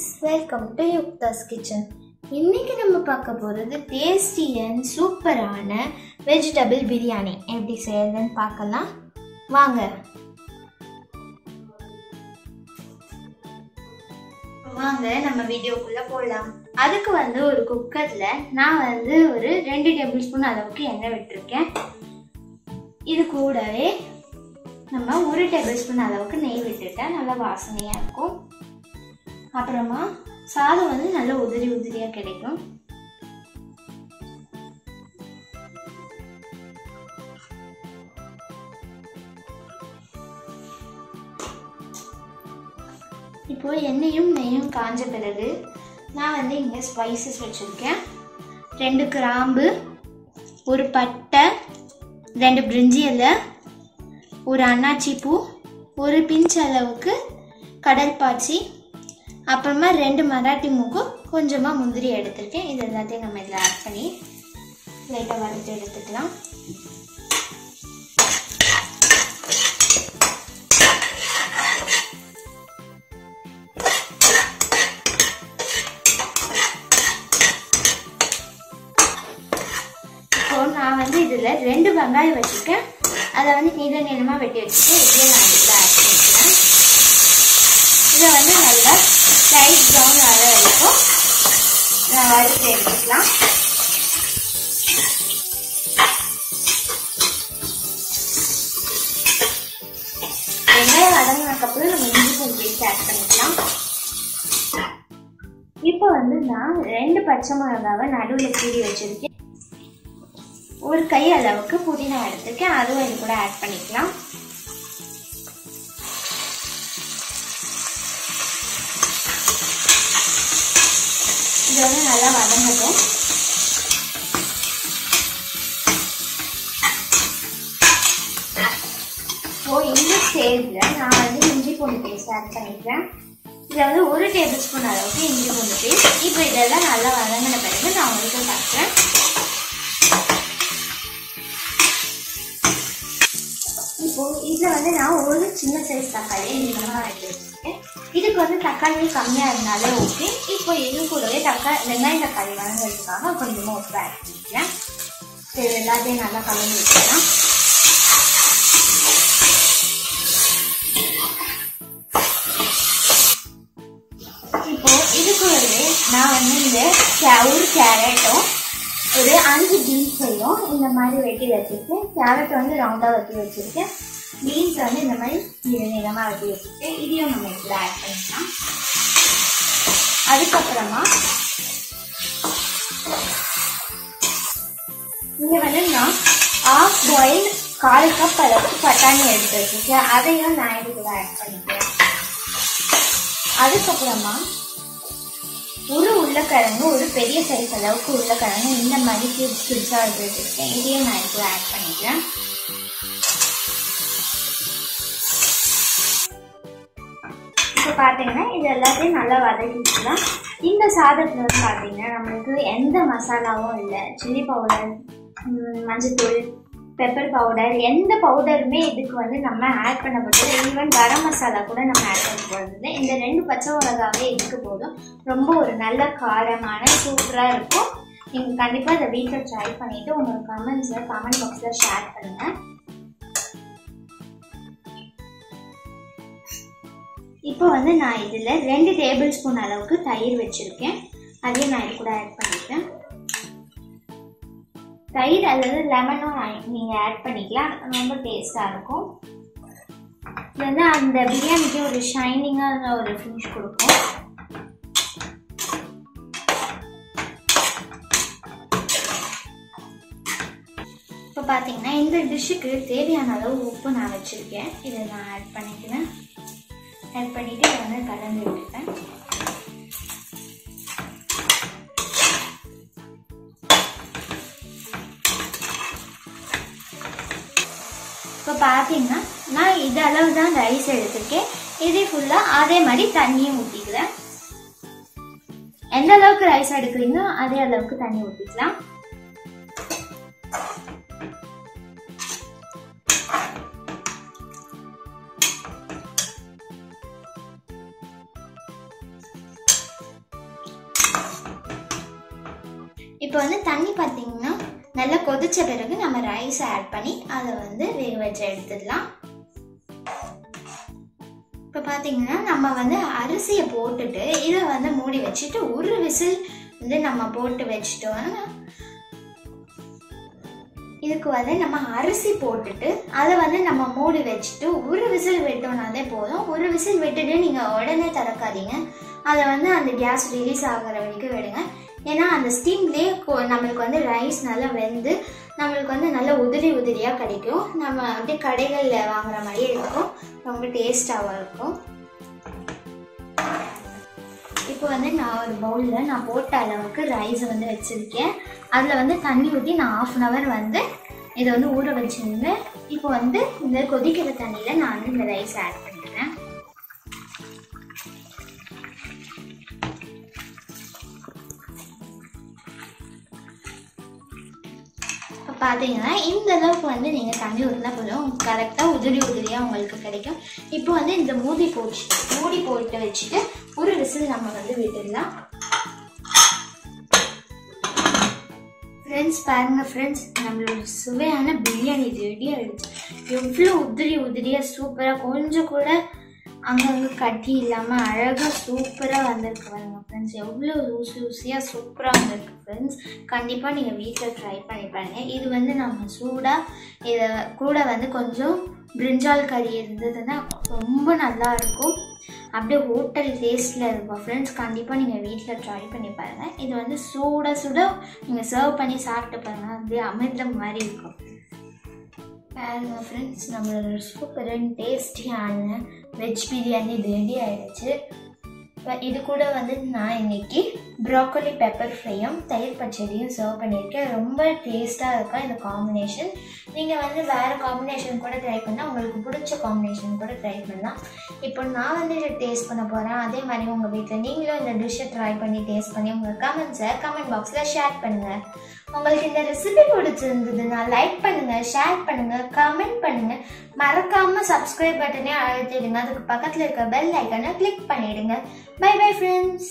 Friends welcome to Yuktha's kitchen இன்னைக்கு நம்ம பார்க்க போகிறது டேஸ்டி அண்ட் சூப்பரான வெஜிடபிள் பிரியாணி. எப்படி செய்யறதுன்னு பார்க்கலாம். வாங்க. வாங்க நம்ம வீடியோக்குள்ளே போடலாம் அதுக்கு வந்து ஒரு குக்கர்ல நான் வந்து ஒரு ரெண்டு டேபிள் ஸ்பூன் அளவுக்கு எண்ணெய் விட்டுருக்கேன். இது கூடவே நம்ம ஒரு டேபிள் ஸ்பூன் அளவுக்கு நெய் விட்டுட்டா நல்லா வாசனையாக இருக்கும். அப்புறமா சாதம் வந்து நல்ல உதிரி உதிரியா கிடைக்கும். இப்போ எண்ணெயும் நெய்யும் காஞ்ச பிறகு நான் வந்து இங்கே ஸ்பைசஸ் வச்சுருக்கேன். ரெண்டு கிராம்பு ஒரு பட்டை ரெண்டு பிரிஞ்சி இலை ஒரு அன்னாச்சி பூ ஒரு பிஞ்ச் அளவுக்கு கடல் பாச்சி அப்புறமா ரெண்டு மராட்டி மூக்கும் கொஞ்சமாக முந்திரி எடுத்திருக்கேன். இது எல்லாத்தையும் நம்ம இதில் ஆட் பண்ணி லைட்டாக வறுத்து எடுத்துக்கலாம். இப்போ நான் வந்து இதில் ரெண்டு வெங்காயம் வச்சுருக்கேன். அதை வந்து நீள நீளமாக வெட்டி வச்சுட்டு இதையும் நான் இதில் ஆட் பண்ணிக்கிறேன். இதை வந்து நல்லா லைட் ப்ரௌன் வர வரைக்கும் நான் வறுத்து எடுத்துக்கலாம். வெங்காயம் வதங்கினதுக்கப்புறம் நம்ம இஞ்சி பூண்டு பேஸ்ட் ஆட் பண்ணிக்கலாம். இப்போ வந்து நான் ரெண்டு பச்சை மிளகாவை நடுவில் கீறி வச்சிருக்கேன். ஒரு கை அளவுக்கு புதினா எடுத்துருக்கேன். அதுவும் இது கூட ஆட் பண்ணிக்கலாம். இது வந்து நல்லா வதங்கட்டும். ஸோ இந்த ஸ்டேஜில் நான் வந்து இஞ்சி பூண்டு பேஸ்ட் ஆட் பண்ணிக்கிறேன். இதில் வந்து ஒரு டேபிள் ஸ்பூன் அளவுக்கு இஞ்சி பூண்டு பேஸ்ட் இப்போ இதெல்லாம் நல்லா வதங்கின பிறகு நான் உங்களுக்கு பார்க்குறேன் இப்போ இதில் வந்து நான் ஒரு சின்ன சைஸ் தக்காளி நீளமாக வெட்டி வச்சுருக்கேன். இதுக்கு வந்து தக்காளி கம்மியாக இருந்தாலே ஓகே இப்போ இது கூடவே தக்காளி வெங்காயம் தக்காளி வதங்கிறதுக்காக கொஞ்சமாக உப்பு ஆட் பண்ணிக்கிறேன். சரி எல்லாத்தையும் நல்லா கலந்து வச்சுக்கலாம் இப்போ நான் வந்து இந்த ஒரு கேரட்டும் ஒரு அஞ்சு பீன்ஸையும் இந்த மாதிரி வெட்டி வச்சுருக்கேன். கேரட் வந்து ரவுண்டாக வெட்டி வச்சுருக்கேன். பீன்ஸ் வந்து இந்த மாதிரி நீள நீளமாக வெட்டி வச்சுருக்கேன் இதையும் நம்ம இதில் ஆட் பண்ணிக்கலாம். அதுக்கப்புறமா இங்கே வந்து நான் ஆஃப் பாயில் கால் கப் அளவுக்கு பட்டாணி எடுத்து வச்சுருக்கேன். அதையும் நான் இதுக்குள்ள ஆட் பண்ணிக்கிறேன். அதுக்கப்புறமா ஒரு உருளைக்கிழங்கு ஒரு பெரிய சைஸ் அளவுக்கு உருளைக்கிழங்கு இந்த மாதிரி கியூப்ஸ் கியூப்ஸாக எடுத்து வச்சுருக்கேன். இதையும் நான் இப்போ ஆட் பண்ணிக்கிறேன். இப்போ பார்த்தீங்கன்னா இது எல்லாத்தையும் நல்லா வதக்கிக்கலாம். இந்த சாதத்தில் வந்து பார்த்தீங்கன்னா நம்மளுக்கு எந்த மசாலாவும் இல்லை. சில்லி பவுடர் மஞ்சத்தூள் பெப்பர் பவுடர் எந்த பவுடருமே இதுக்கு வந்து நம்ம ஆட் பண்ண போகிறது ஈவன் கரம் மசாலா கூட நம்ம ஆட் பண்ண போகிறது இந்த ரெண்டு பச்சை மிளகாவே இதுக்கு போதும். ரொம்ப ஒரு நல்ல காரமான சூப்பராக இருக்கும். நீங்கள் கண்டிப்பாக இதை வீட்டில் ட்ரை பண்ணிவிட்டு உங்களோட கமெண்ட்ஸில் கமெண்ட் பாக்ஸில் ஷேர் பண்ணுங்கள் இப்போ வந்து நான் இதில் ரெண்டு டேபிள் ஸ்பூன் அளவுக்கு தயிர் வச்சுருக்கேன். அதையும் நான் இது கூட ஆட் பண்ணிக்கிறேன். தயிர் அல்லது லெமனும் நீங்கள் ஆட் பண்ணிக்கலாம். ரொம்ப டேஸ்ட்டாக இருக்கும். இது வந்து அந்த பிரியாணிக்கு ஒரு ஷைனிங்காக ஒரு ஃபினிஷ் கொடுக்கும். இப்போ பார்த்தீங்கன்னா இந்த டிஷ்ஷுக்கு தேவையான அளவு உப்பு நான் வச்சுருக்கேன். இதை நான் ஆட் பண்ணிக்கிறேன். கட் பண்ணிவிட்டு நான் வந்து கலந்து விட்டுப்பேன் இப்போ பார்த்தீங்கன்னா நான் இது அளவு தான் ரைஸ் எடுத்திருக்கேன். இதே ஃபுல்லாக அதே மாதிரி தண்ணியும் ஊற்றிக்கிறேன் எந்த அளவுக்கு ரைஸ் எடுக்கிறீங்களோ அதே அளவுக்கு தண்ணி ஊற்றிக்கலாம் இப்போ வந்து தண்ணி பார்த்தீங்கன்னா நல்லா கொதிச்ச பிறகு நம்ம ரைஸ் ஆட் பண்ணி அதை வந்து வேக வச்சு எடுத்துடலாம். இப்போ பார்த்தீங்கன்னா நம்ம வந்து அரிசியை போட்டுட்டு இதை வந்து மூடி வச்சுட்டு ஒரு விசில் வந்து நம்ம போட்டு வச்சுட்டோம்னா இதுக்கு வந்து நம்ம அரிசி போட்டுட்டு அதை வந்து நம்ம மூடி வச்சுட்டு ஒரு விசில் விட்டோம்னாலே போதும். ஒரு விசில் விட்டுட்டு நீங்கள் உடனே திறக்காதீங்க. அதை வந்து அந்த கேஸ் ரிலீஸ் ஆகிற வரைக்கும் விடுங்க. ஏன்னா அந்த ஸ்டீம்லேயே நம்மளுக்கு வந்து ரைஸ் நல்லா வெந்து நம்மளுக்கு வந்து நல்லா உதிரி உதிரியாக கிடைக்கும். நம்ம அப்படியே கடைகளில் வாங்குற மாதிரியே இருக்கும். ரொம்ப டேஸ்டாகவும் இருக்கும். இப்போ வந்து நான் ஒரு பவுலில் நான் போட்ட அளவுக்கு ரைஸ் வந்து வச்சுருக்கேன். அதில் வந்து தண்ணி ஊற்றி நான் ஆஃப் அன் ஹவர் வந்து இதை வந்து ஊற வச்சுருந்தேன். இப்போ வந்து இந்த கொதிக்கிற தண்ணியில் நான் வந்து இந்த ரைஸ் ஆட் பண்ணிக்கிறேன் பார்த்தீங்கன்னா இந்த அளவுக்கு வந்து நீங்கள் தண்ணி ஊற்றினா போதும். கரெக்டாக உதிரி உதிரியாக உங்களுக்கு கிடைக்கும். இப்போ வந்து இந்த மூடி போச்சு மூடி போட்டு வச்சுட்டு ஒரு விசில் நம்ம வந்து விட்டுடலாம். ஃப்ரெண்ட்ஸ் பாருங்கள் ஃப்ரெண்ட்ஸ் நம்மளோட சுவையான பிரியாணி ரெடி இருந்துச்சு எவ்வளோ உதிரி உதிரியாக சூப்பராக கொஞ்சம் கூட அங்கங்கே கட்டி இல்லாமல் அழகாக சூப்பராக வந்திருக்கு பாருங்க ஃப்ரெண்ட்ஸ் எவ்வளோ ருசி ருசியாக சூப்பராக வந்திருக்கு ஃப்ரெண்ட்ஸ் கண்டிப்பாக நீங்கள் வீட்டில் ட்ரை பண்ணி பாருங்க. இது வந்து நம்ம சூடாக இதை கூட வந்து கொஞ்சம் பிரிஞ்சால் கறி இருந்ததுன்னா ரொம்ப நல்லா இருக்கும். அப்படியே ஹோட்டல் டேஸ்ட்டில் இருக்கும் ஃப்ரெண்ட்ஸ் கண்டிப்பாக நீங்கள் வீட்டில் ட்ரை பண்ணி பாருங்கள் இது வந்து சூட சுட நீங்கள் சர்வ் பண்ணி சாப்பிட்டு பாருங்கள் அப்படியே அமிர்தம் மாதிரி இருக்கும். பாருங்க ஃப்ரெண்ட்ஸ் uh, நம்மளோட சூப்பர் டேஸ்டியான வெஜ் பிரியாணி ரெடி ஆயிடுச்சு. இப்போ இது கூட வந்து நான் இன்னைக்கு ப்ராக்கோலி பெப்பர் ஃப்ரையும் தயிர் பச்சடியும் சர்வ் பண்ணியிருக்கேன். ரொம்ப டேஸ்ட்டாக இருக்கும் இந்த காம்பினேஷன் நீங்கள் வந்து வேறு காம்பினேஷன் கூட ட்ரை பண்ணால் உங்களுக்கு பிடிச்ச காம்பினேஷன் கூட ட்ரை பண்ணலாம். இப்போ நான் வந்து இதை டேஸ்ட் பண்ண போகிறேன் அதே மாதிரி உங்கள் வீட்டில் நீங்களும் இந்த டிஷ்ஷை ட்ரை பண்ணி டேஸ்ட் பண்ணி உங்கள் கமெண்ட்ஸை கமெண்ட் பாக்ஸில் ஷேர் பண்ணுங்கள் உங்களுக்கு இந்த ரெசிபி பிடிச்சிருந்ததுன்னா லைக் பண்ணுங்கள் ஷேர் பண்ணுங்கள் கமெண்ட் பண்ணுங்கள் மறக்காமல் சப்ஸ்கிரைப் பட்டனே அழுத்திடுங்க. அதுக்கு பக்கத்தில் இருக்க பெல் ஐக்கனை கிளிக் பண்ணிவிடுங்க பை பை ஃப்ரெண்ட்ஸ்